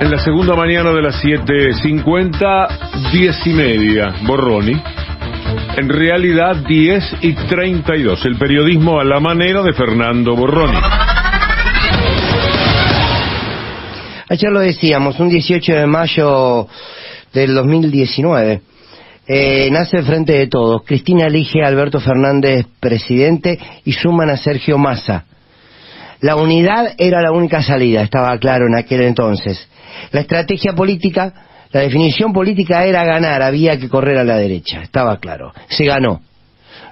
En la segunda mañana de las 7.50, 10 y media, Borroni. En realidad, 10 y 32. El periodismo a la manera de Fernando Borroni. Ayer lo decíamos, un 18 de mayo del 2019. Eh, nace el Frente de Todos. Cristina elige a Alberto Fernández presidente y suman a Sergio Massa. La unidad era la única salida, estaba claro en aquel entonces. La estrategia política, la definición política era ganar, había que correr a la derecha, estaba claro. Se ganó.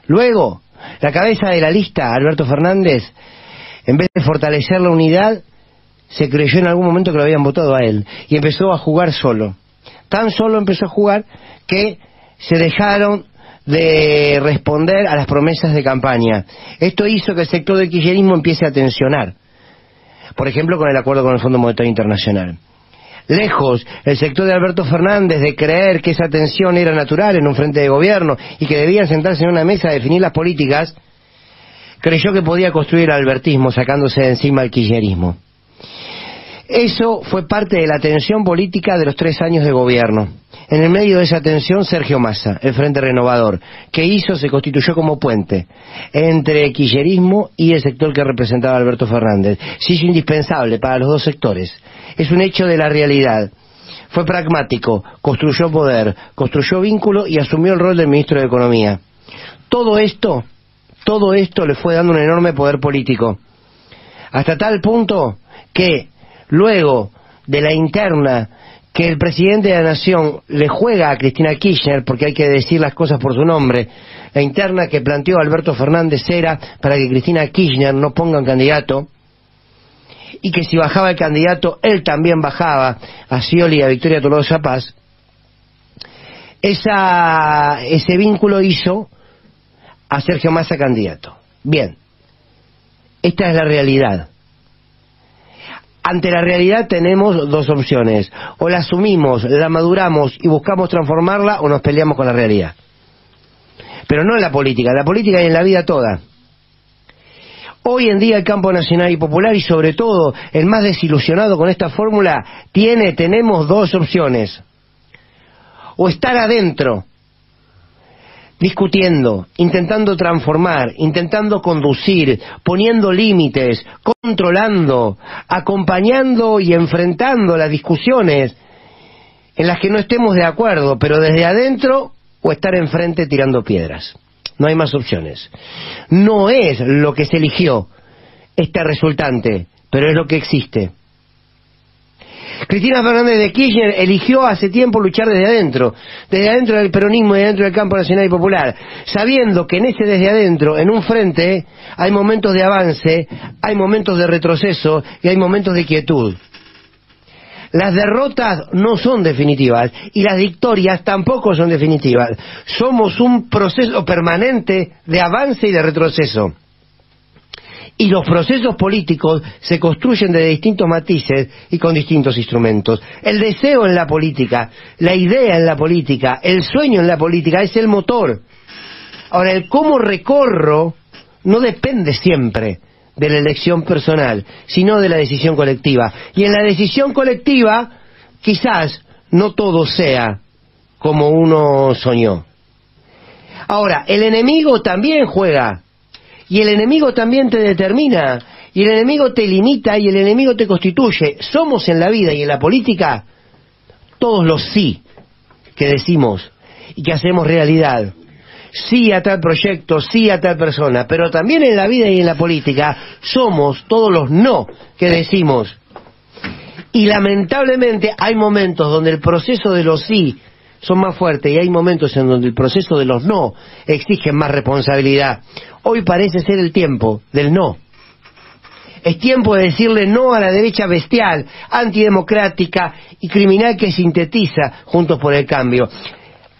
Luego, la cabeza de la lista, Alberto Fernández, en vez de fortalecer la unidad, se creyó en algún momento que lo habían votado a él y empezó a jugar solo. Tan solo empezó a jugar que se dejaron de responder a las promesas de campaña. Esto hizo que el sector del kirchnerismo empiece a tensionar. Por ejemplo, con el acuerdo con el Fondo Monetario Internacional. Lejos, el sector de Alberto Fernández de creer que esa tensión era natural en un frente de gobierno y que debían sentarse en una mesa a definir las políticas, creyó que podía construir el albertismo sacándose de encima el kirchnerismo. Eso fue parte de la tensión política de los tres años de gobierno. En el medio de esa tensión, Sergio Massa, el Frente Renovador, que hizo, se constituyó como puente entre quillerismo y el sector que representaba Alberto Fernández. Se hizo indispensable para los dos sectores. Es un hecho de la realidad. Fue pragmático, construyó poder, construyó vínculo y asumió el rol del ministro de Economía. Todo esto, todo esto le fue dando un enorme poder político. Hasta tal punto que luego de la interna que el presidente de la Nación le juega a Cristina Kirchner, porque hay que decir las cosas por su nombre, la interna que planteó Alberto Fernández era para que Cristina Kirchner no ponga un candidato, y que si bajaba el candidato, él también bajaba a Scioli y a Victoria Tolosa Paz, esa, ese vínculo hizo a Sergio Massa candidato. Bien, esta es la realidad ante la realidad tenemos dos opciones. O la asumimos, la maduramos y buscamos transformarla o nos peleamos con la realidad. Pero no en la política, en la política y en la vida toda. Hoy en día el campo nacional y popular y sobre todo el más desilusionado con esta fórmula tiene, tenemos dos opciones. O estar adentro discutiendo, intentando transformar, intentando conducir, poniendo límites, controlando, acompañando y enfrentando las discusiones en las que no estemos de acuerdo, pero desde adentro o estar enfrente tirando piedras. No hay más opciones. No es lo que se eligió este resultante, pero es lo que existe. Cristina Fernández de Kirchner eligió hace tiempo luchar desde adentro, desde adentro del peronismo y adentro del campo nacional y popular, sabiendo que en ese desde adentro, en un frente, hay momentos de avance, hay momentos de retroceso y hay momentos de quietud. Las derrotas no son definitivas y las victorias tampoco son definitivas. Somos un proceso permanente de avance y de retroceso. Y los procesos políticos se construyen de distintos matices y con distintos instrumentos. El deseo en la política, la idea en la política, el sueño en la política es el motor. Ahora, el cómo recorro no depende siempre de la elección personal, sino de la decisión colectiva. Y en la decisión colectiva, quizás no todo sea como uno soñó. Ahora, el enemigo también juega y el enemigo también te determina, y el enemigo te limita, y el enemigo te constituye. Somos en la vida y en la política todos los sí que decimos y que hacemos realidad. Sí a tal proyecto, sí a tal persona, pero también en la vida y en la política somos todos los no que decimos. Y lamentablemente hay momentos donde el proceso de los sí son más fuertes y hay momentos en donde el proceso de los no exige más responsabilidad. Hoy parece ser el tiempo del no. Es tiempo de decirle no a la derecha bestial, antidemocrática y criminal que sintetiza Juntos por el Cambio.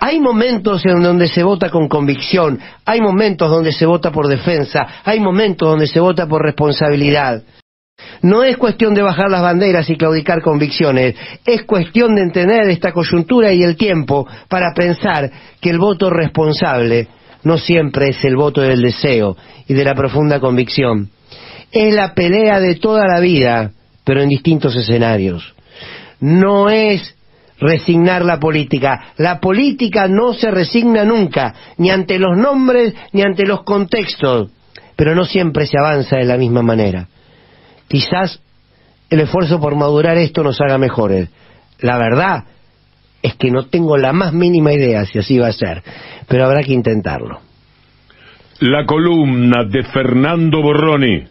Hay momentos en donde se vota con convicción, hay momentos donde se vota por defensa, hay momentos donde se vota por responsabilidad. No es cuestión de bajar las banderas y claudicar convicciones, es cuestión de entender esta coyuntura y el tiempo para pensar que el voto responsable no siempre es el voto del deseo y de la profunda convicción. Es la pelea de toda la vida, pero en distintos escenarios. no es resignar la política. La política no se resigna nunca, ni ante los nombres ni ante los contextos, pero no siempre se avanza de la misma manera. Quizás el esfuerzo por madurar esto nos haga mejores. La verdad es que no tengo la más mínima idea si así va a ser, pero habrá que intentarlo. La columna de Fernando Borroni